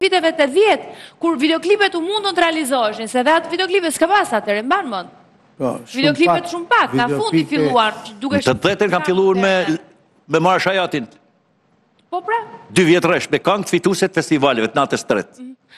Viteve tetëdhjetë, kur videoklipet u mundën të realizoheshin, se edhe atë videoklipet s'ka pas atëherë, e mban mend. Po, videoklipet shumë pak, nga fundi filluan. Në tetëdhjetën kam filluar me, me Mara Shajatin. Po pra? Dy vjetë rresh, me kangët fituese të festivaleve, të natës të tretë. Mhm.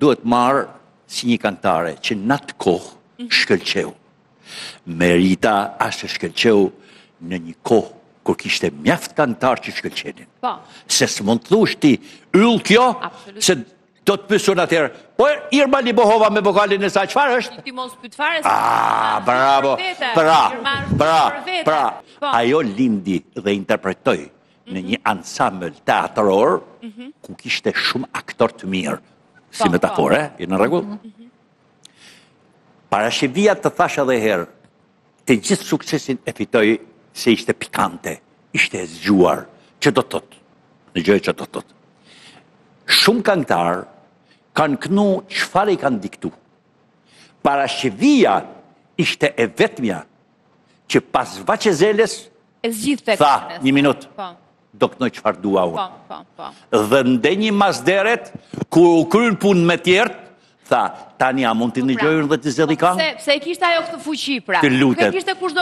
Duhet marrë si një kangëtare që në atë kohë mhm. shkëlqeu. Merita është, shkëlqeu në një kohë kur kishte mjaft kangëtarë që shkëlqenin. Po. Se s'mund të thush ti yll kjo, se do të pysin atëherë. Po Irma Libohova me vokalin e saj çfarë është? Ti mos pyet fare. Ah, bravo. Pra, pra, pra. Po. Ajo lindi dhe interpretoi në mhm. një ansambël teatror, mhm. ku kishte shumë aktorë të mirë, si po, po. metaforë, je në rregull. Mhm. Parashqevia, të thashë edhe herë, të gjithë suksesin e fitoi se ishte pikante, ishte e zgjuar, çfarë do të thotë, ndëgjo çfarë do të thotë. Shumë kangëtarë kanë kënu çfarë i kanë diktu. Parashqevia ishte e vetmja, që pas Vaçe Zelës, E zgjidhte. Tha, një minut. Po. Do kënoj çfarë dua unë. Po, po, po. Dhe ndenji mas derës, kur u kry punë me tjertë, tha, tani a mund t'i ndëgjoj dhe të zgjedh kangë? Se e kishte ajo këtë fuqi, pra. Të lutem.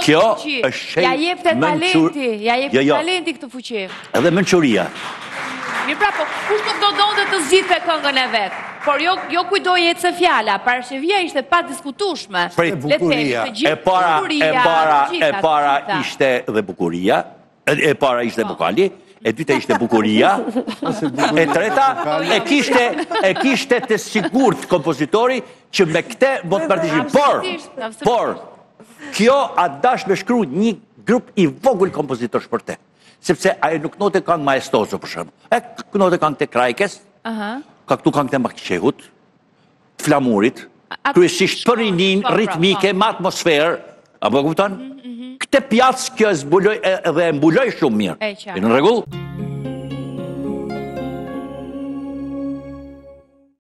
Kjo është shenjë mençurie. Ia jepte talenti, ia jepte jo, jo. talenti këtë fuqi. Edhe mençuria. Mirë pra, po kush nuk do donte të zgjidhte këngën e vet? Por jo, jo kujt i ecte fjala, Parashqevia ishte e padiskutueshme. Prej bukuria, e para, e para, e para ishte dhe bukuria, e para ishte vokali, e dyta ishte bukuria, e treta e kishte e kishte të sigurt kompozitori që me këtë do të partizim. Por, por kjo asht dash me shkru një grup i vogël kompozitorësh për të. Sepse ajo nuk kënote kangë maestozo, për shembull. E kënote kangë të Krajkës, ka kënu kangë të Makos, Shehut, të Flamurit, kryesisht për rininë, ritmike, me atmosferë, apo e kupton? Mhm, mhm. Këtë pjacë kjo e zbuloi dhe e mbuloi shumë mirë. E që. Je në rregull?